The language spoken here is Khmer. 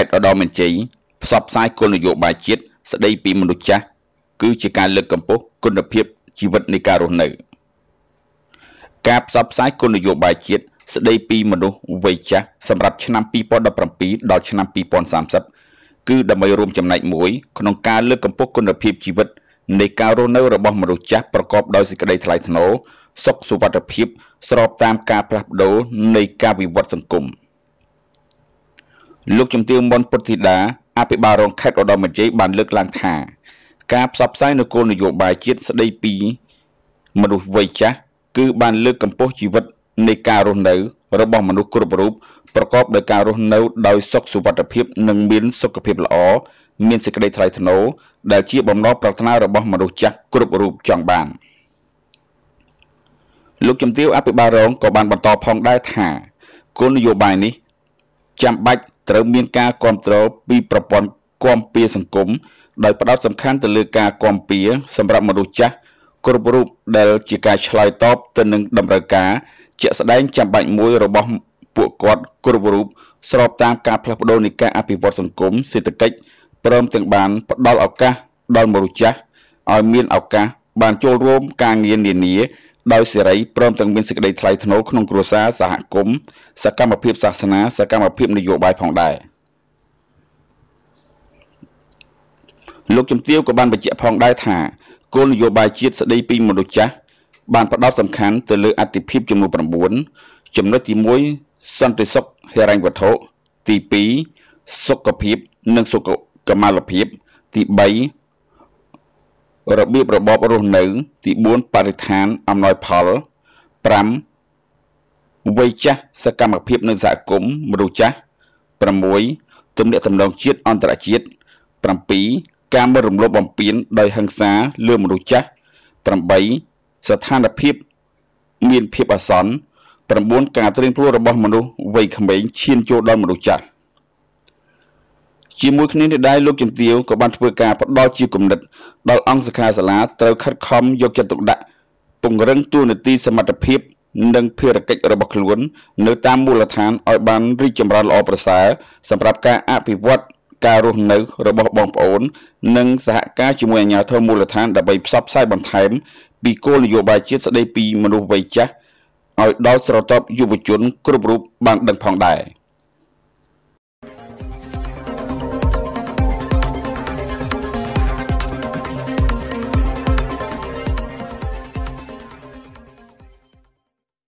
ឧត្តរមានជ័យផ្សព្វផ្សាយគោលនយោបាយជាតិស្ដីពីមនុស្សចាស់គឺជាការលើកកម្ពស់គុណភាពជីវិតនៃការរស់នៅការផ្សព្វផ្សាយគោលនយោបាយជាតិស្ដីពីមនុស្សវ័យចាស់សម្រាប់ឆ្នាំ2017ដល់ឆ្នាំ2030គឺដើម្បីរួមចំណែកមួយក្នុងការលើកកម្ពស់គុណភាពជីវិតនៃការរស់នៅរបស់មនុស្សចាស់ប្រកបដោយសេចក្តីថ្លៃថ្នូរសុខសុវត្ថិភាពស្របតាមការផ្លាស់ប្ដូរនៃការវិវត្តសង្គម លោកជំទាវមុនពុទ្ធធីតាអភិបាលរងខេត្តឧត្តរមានជ័យបានលើកឡើងថាការផ្សព្វផ្សាយនូវគោលនយោបាយជាតិស្ដីពីមនុស្សវ័យចាស់គឺបានលើកកម្ពស់ជីវិតនៃការរស់នៅ របស់មនុស្សគ្រប់រូបប្រកបដោយការរស់នៅដោយសុខសុវត្ថិភាពនិងមានសុខភាពល្អមានសេចក្តីថ្លៃថ្នូរដែលជាបំណងប្រាថ្នារបស់មនុស្សចាស់គ្រប់រូបចង់បានលោកជំទាវអភិបាលរងក៏បានបន្តផងដែរថាគោលនយោបាយនេះចាំបាច់ ត្រូវមានការគ្រប់គ្រងពីប្រព័ន្ធគាំពៀសង្គមដោយផ្ដោតសំខាន់ទៅលើការគាំពៀសម្រាប់មនុស្សចាស់គ្រប់រូបដែលជាការឆ្លើយតបទៅនឹងតម្រូវការជាក់ស្ដែងចាំបាច់មួយរបស់ពួកគាត់គ្រប់រូបស្របតាមការផ្លាស់ប្ដូរនៃការអភិវឌ្ឍសង្គមសេដ្ឋកិច្ចព្រមទាំងបានផ្ដល់ឱកាសដល់មនុស្សចាស់ឲ្យមានឱកាសបានចូលរួមការងារនានា ដោយសេរីព្រមទាំងមានសេចក្តីថ្លៃថ្នូរក្នុងគ្រួសារសហគមន៍សកម្មភាពសាសនាសកម្មភាពនយោបាយផងដែរលោកជំទាវក៏បានបញ្ជាក់ផងដែរថាគោលនយោបាយជាតិស្តីពីមនុស្សចាស់បានផ្ដោតសំខាន់ទៅលើអតិភិបចំនួន9ចំណុចទី1សន្តិសុខហិរញ្ញវត្ថុទី2សុខភាពនិងសុខកមាលភាពទី3 របៀបរបបរស់នៅ ទី4បរិស្ថានអំណោយផល5វ័យចាស់សកម្មភាពនៅសហគមន៍មនុស្សចាស់6ទំនាក់ទំនងជាតិអន្តរជាតិ7ការមិនរំលោភបំពានដោយហិង្សាលើមនុស្សចាស់8ស្ថានភាពមានភាពអាសន្ន9ការត្រៀមខ្លួនរបស់មនុស្សវ័យក្មេងឈានចូលដល់មនុស្សចាស់ ជាមួយគ្នានេះដែរលោកជំទាវក៏បានធ្វើការផ្ដល់ជាគំនិតដល់អង្គសិក្ខាសាលាត្រូវខិតខំយកចិត្តទុកដាក់ពង្រឹងទូនាទីសមត្ថភាពនិងភារកិច្ចរបស់ខ្លួន នៅតាមមូលដ្ឋានឲ្យបានរីកចម្រើនល្អប្រសើរសម្រាប់ការអភិវឌ្ឍការរស់នៅរបស់បងប្អូន និងសហការជាមួយអាជ្ញាធរមូលដ្ឋានដើម្បីផ្សព្វផ្សាយបន្ថែម ពីគោលនយោបាយជាតិស្តីពីមនុស្សវ័យចាស់ឲ្យដល់ស្រទាប់យុវជនគ្រប់រូបបានដឹងផងដែរ។